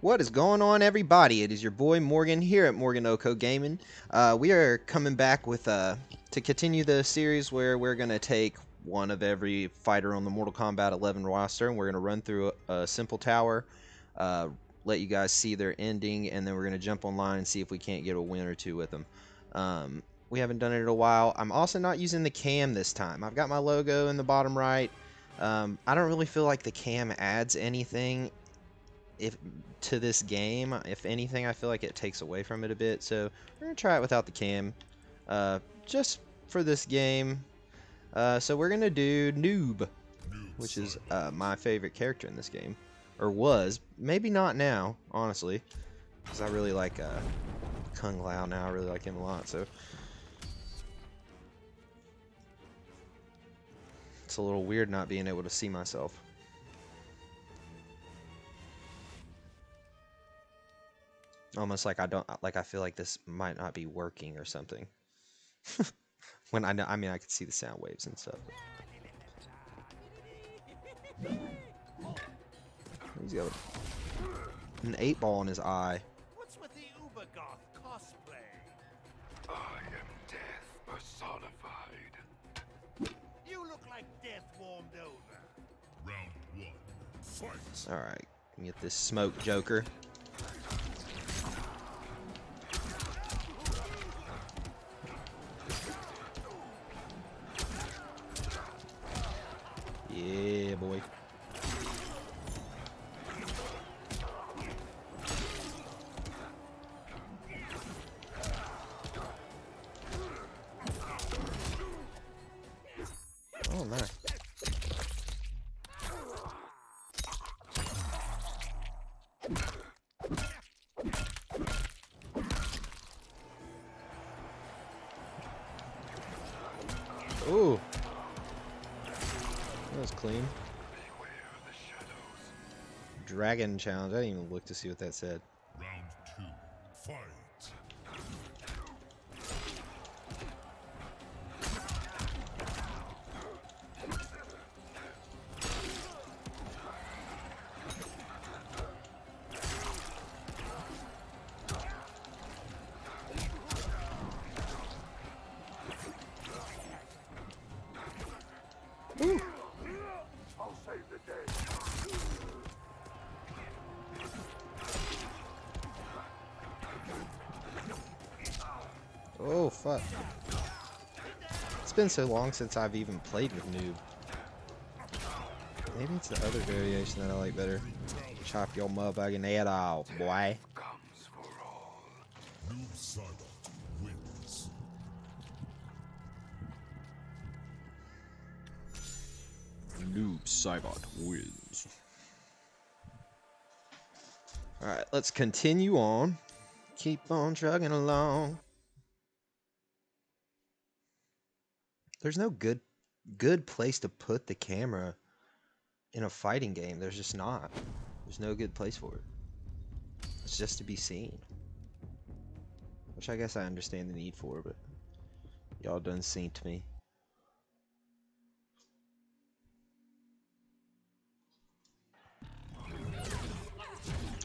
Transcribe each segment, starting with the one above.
What is going on, everybody? It is your boy Morgan here at Morgan OHKO Gaming. Uh, we are coming back with uh, to continue the series where we're gonna take one of every fighter on the Mortal Kombat 11 roster, and we're gonna run through a, a simple tower, uh, let you guys see their ending, and then we're gonna jump online and see if we can't get a win or two with them. Um, we haven't done it in a while. I'm also not using the cam this time. I've got my logo in the bottom right. Um, I don't really feel like the cam adds anything if to this game. If anything, I feel like it takes away from it a bit. So we're gonna try it without the cam, uh, just for this game. Uh, so we're gonna do noob, which is uh, my favorite character in this game, or was. Maybe not now, honestly, because I really like uh, Kung Lao now. I really like him a lot. So. It's a little weird not being able to see myself. Almost like I don't uh, like I feel like this might not be working or something. when I know I mean I could see the sound waves and stuff. He's got an eight ball in his eye. What's with the Uber Goth cosplay? I am death personified. You look like death warmed over. Round one, fight. Alright, get this smoke joker. Ooh. That was clean. Dragon challenge. I didn't even look to see what that said. Oh, fuck. It's been so long since I've even played with Noob. Maybe it's the other variation that I like better. Chop your motherfucking head off, boy. Comes for all. Noob Saibot wins. Noob Saibot wins. Alright, let's continue on. Keep on trucking along. There's no good good place to put the camera in a fighting game. There's just not. There's no good place for it. It's just to be seen. Which I guess I understand the need for, but y'all done seen to me.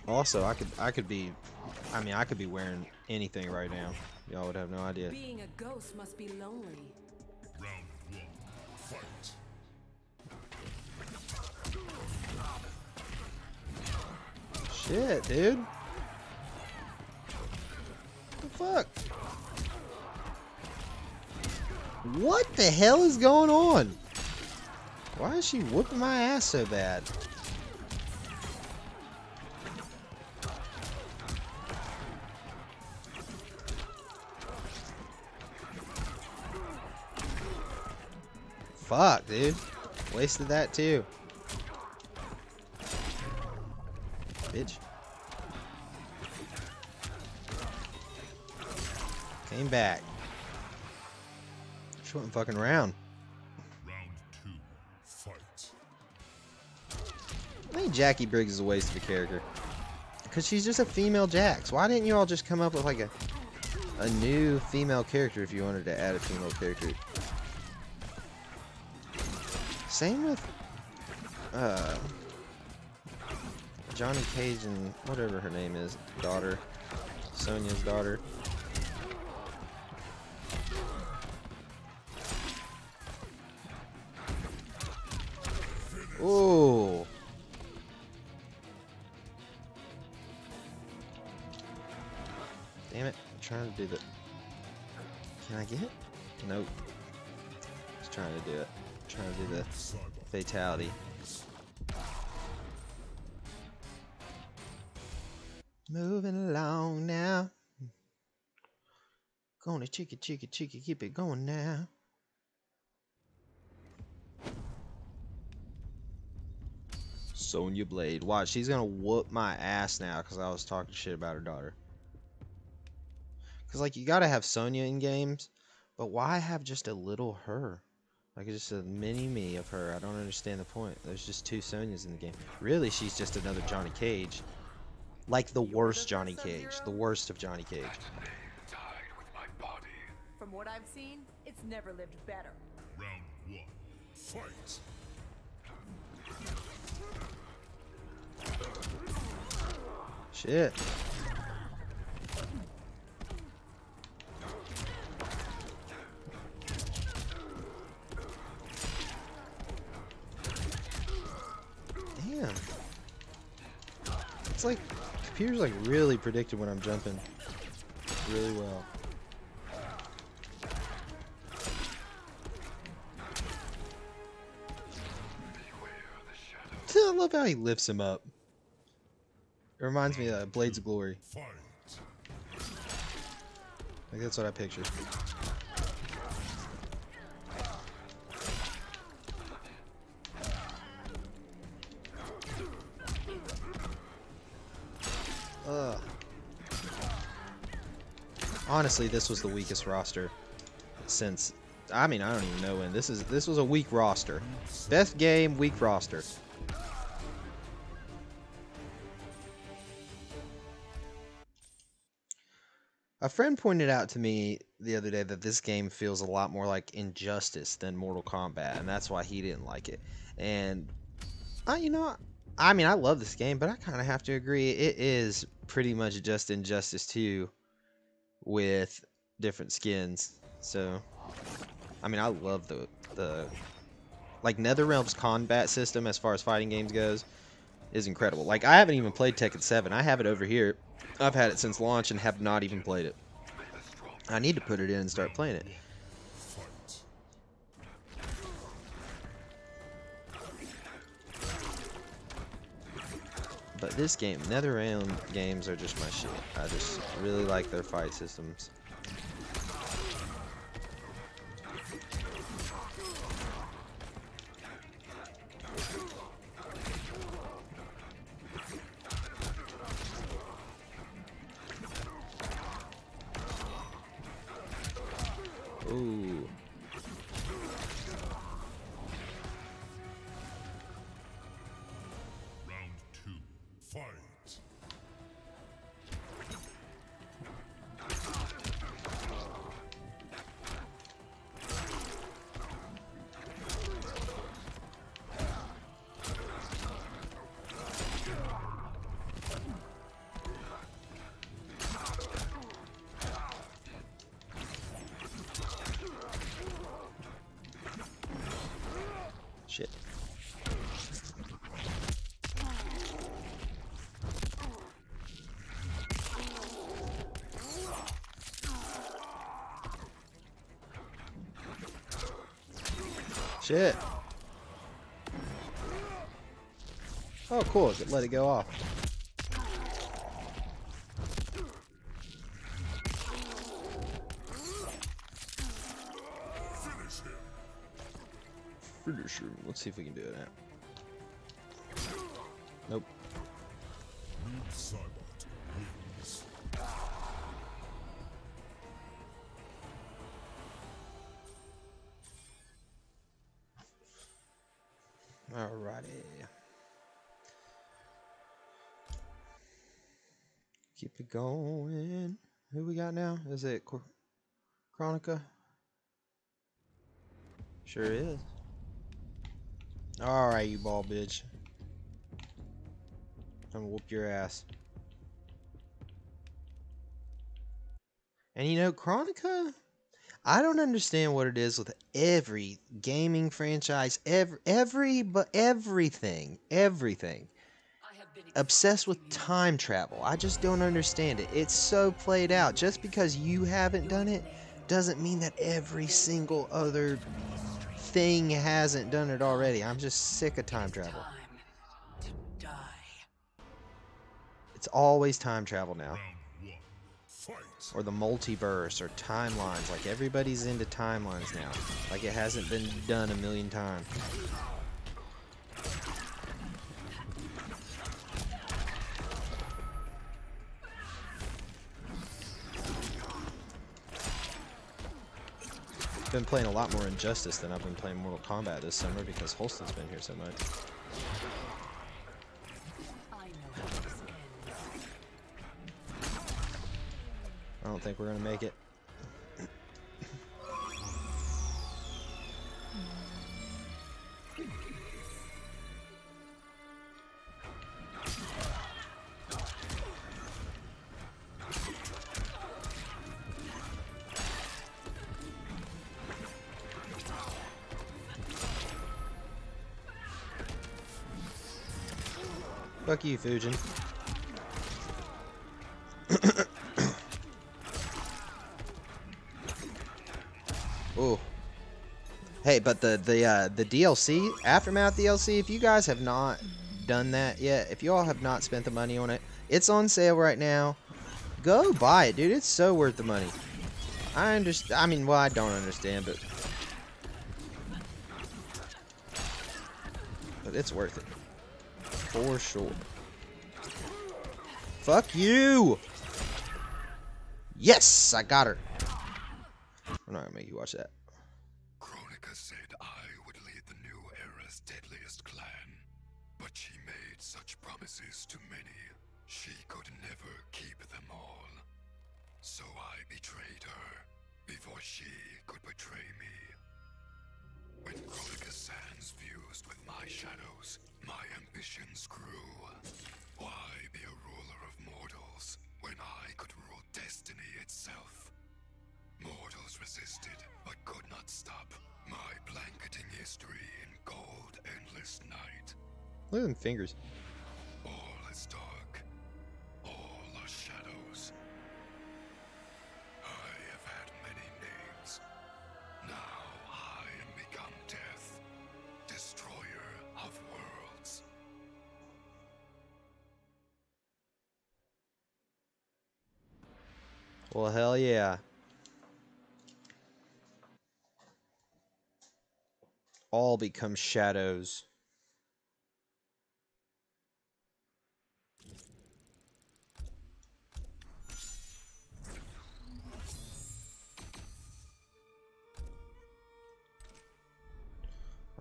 Also, I could I could be I mean I could be wearing anything right now. Y'all would have no idea. Being a ghost must be lonely. Shit, dude. What the fuck? What the hell is going on? Why is she whooping my ass so bad? Fuck, dude. Wasted that too. Bitch. Came back. She wasn't fucking around. Round two, fight. I think Jacqui Briggs is a waste of a character. Because she's just a female Jax. Why didn't you all just come up with like a a new female character if you wanted to add a female character? Same with uh Johnny Cage and whatever her name is, daughter, Sonya's daughter. Ooh. Fatality. Moving along now. Gonna chicky chicky chicky keep it going now. Sonya Blade. Watch, she's gonna whoop my ass now because I was talking shit about her daughter. Because, like, you gotta have Sonya in games, but why have just a little her? Like, just a mini me of her. I don't understand the point. There's just two Sonyas in the game. Really, she's just another Johnny Cage. Like the worst Johnny Cage. The worst of Johnny Cage. Tied with my body. From what I've seen, it's never lived better. Round one. Fight. Shit. Damn. It's like computer's like really predicted when I'm jumping really well. I love how he lifts him up. It reminds me of uh, Blades of Glory. Like that's what I pictured. Honestly, this was the weakest roster since. I mean, I don't even know when. This is this was a weak roster. Best game, weak roster. A friend pointed out to me the other day that this game feels a lot more like Injustice than Mortal Kombat, and that's why he didn't like it. And I, you know, I mean, I love this game, but I kind of have to agree it is pretty much just Injustice 2 with different skins. So, I mean, I love the the like NetherRealm's combat system as far as fighting games goes is incredible. Like I haven't even played Tekken 7. I have it over here. I've had it since launch and have not even played it. I need to put it in and start playing it. But this game, NetherRealm games are just my shit. I just really like their fight systems. Shit. Shit. Oh, cool. Let it go off. Can do it. Nope. Alrighty. Keep it going. Who we got now? Is it Kronika? Sure is. Alright, you ball bitch. I'm gonna whoop your ass. And you know, Kronika, I don't understand what it is with every gaming franchise, every, every, but everything, everything. Obsessed with time travel. I just don't understand it. It's so played out. Just because you haven't done it doesn't mean that every single other thing hasn't done it already. I'm just sick of time travel. Time to die. It's always time travel now. Round one. Fight. Or the multiverse or timelines. Like everybody's into timelines now. Like it hasn't been done a million times. I've been playing a lot more Injustice than I've been playing Mortal Kombat this summer because Holston's been here so much. I don't think we're gonna make it. Fuck you, Fujin. Ooh. Hey, but the the uh, the DLC aftermath DLC. If you guys have not done that yet, if you all have not spent the money on it, it's on sale right now. Go buy it, dude. It's so worth the money. I understand. I mean, well, I don't understand, but but it's worth it for sure. Fuck you. Yes, I got her. I'm not gonna make you watch that. Kronika said I would lead the new era's deadliest clan, but she made such promises to many, she could never keep them all. So I betrayed her before she could betray me. When Sands fused with my shadows, my ambitions grew. Mortals resisted, but could not stop my blanketing history in cold, endless night. Look at them fingers. All is dark. All are shadows. I have had many names. Now I am become death, destroyer of worlds. Well, hell yeah. All become shadows.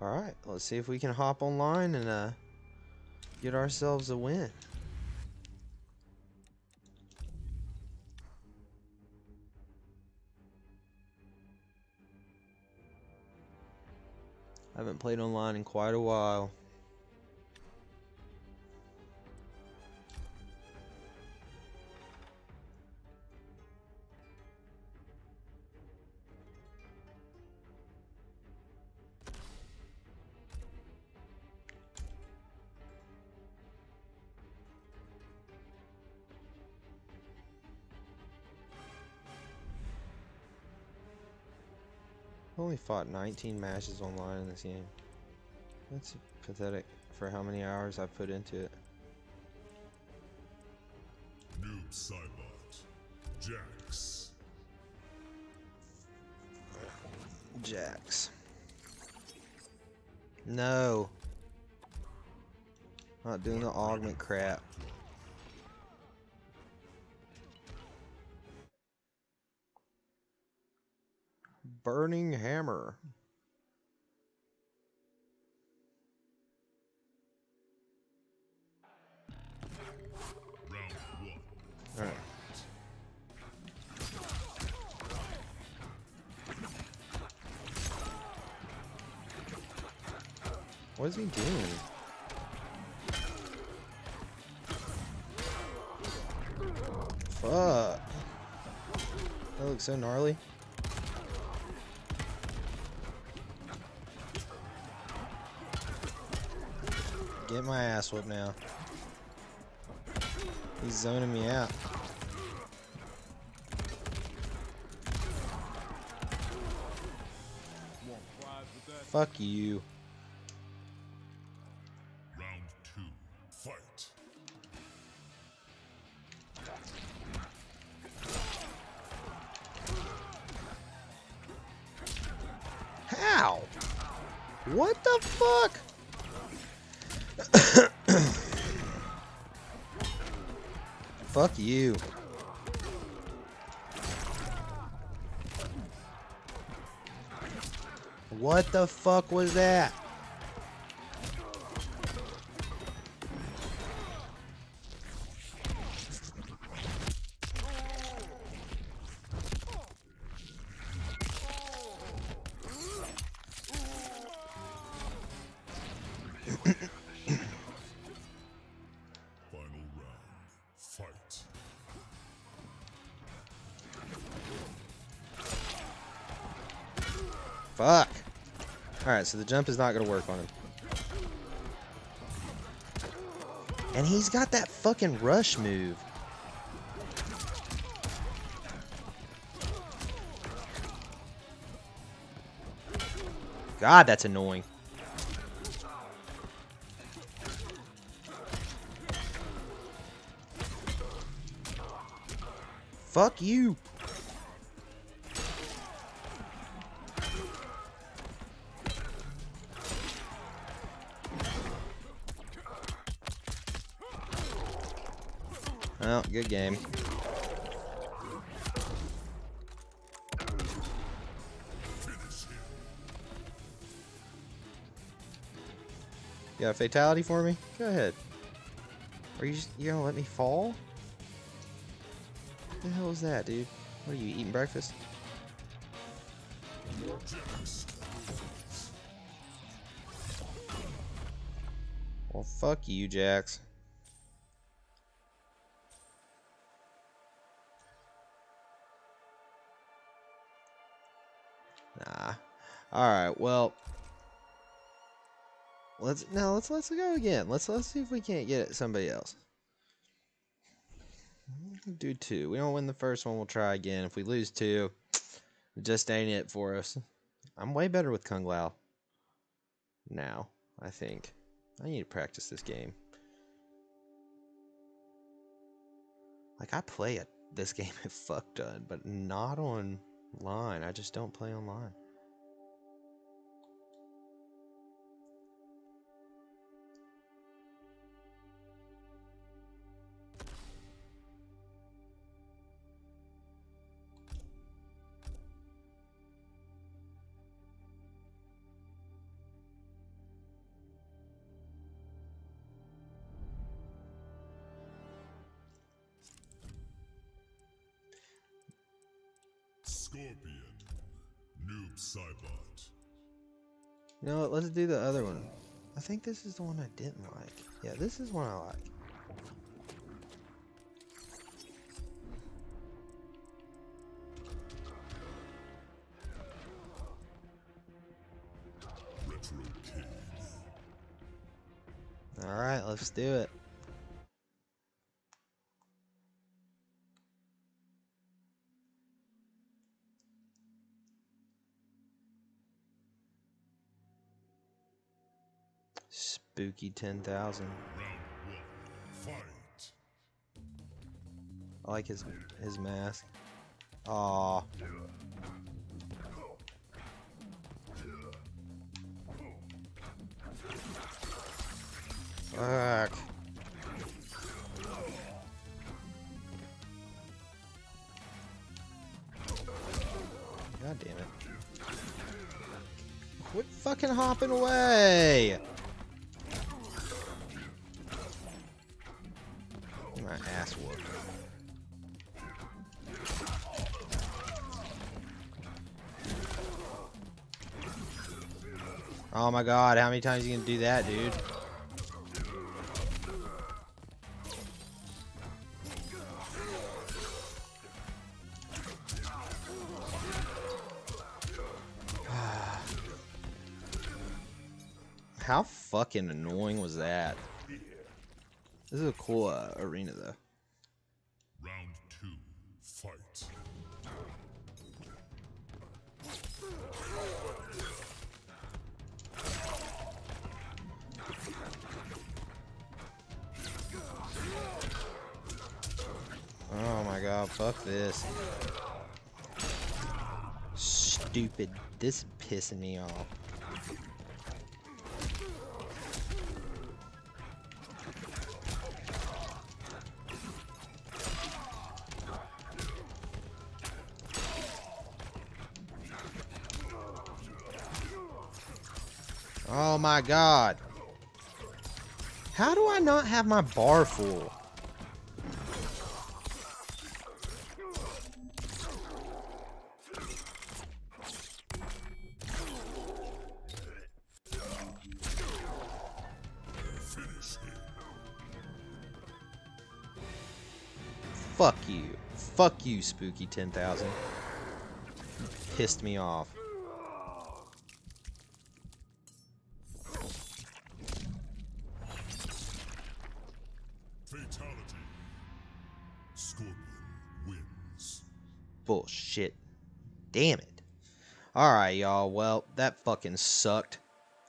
Alright, let's see if we can hop online and uh, get ourselves a win. I haven't played online in quite a while. Fought 19 matches online in this game. That's pathetic for how many hours I put into it. Noob Saibot. Jax. Jax. No. Not doing the augment crap. Burning Hammer. Alright. What is he doing? Fuck. That looks so gnarly. Get my ass whooped now. He's zoning me out. Fuck you. fuck you. What the fuck was that? Alright, so the jump is not going to work on him. And he's got that fucking rush move. God, that's annoying. Fuck you. Good game. You got a fatality for me? Go ahead. Are you just, you gonna let me fall? What the hell is that, dude? What are you eating breakfast? Well, fuck you, Jax. All right. Well, let's now let's let's go again. Let's let's see if we can't get it somebody else. Do two. We don't win the first one. We'll try again. If we lose two, it just ain't it for us. I'm way better with Kung Lao now. I think I need to practice this game. Like I play it this game at fuck done, but not online. I just don't play online. Scorpion. Noob Saibot. You know what? Let's do the other one. I think this is the one I didn't like. Yeah, this is one I like. Alright, let's do it. Spooky 10,000. Round one. Fight. I like his his mask. Aw. Fuck. God damn it. Quit fucking hopping away! Oh my god, how many times you gonna do that, dude? how fucking annoying was that? This is a cool uh, arena though. God, fuck this. Stupid. This is pissing me off. Oh my god. How do I not have my bar full? Fuck you. Fuck you, Spooky 10,000. Pissed me off. Fatality. Scorpion wins. Bullshit. Damn it. Alright, y'all. Well, that fucking sucked.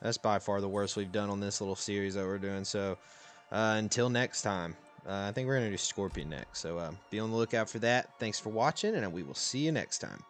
That's by far the worst we've done on this little series that we're doing. So, uh, until next time, uh, I think we're going to do Scorpion next. So, uh, be on the lookout for that. Thanks for watching, and we will see you next time.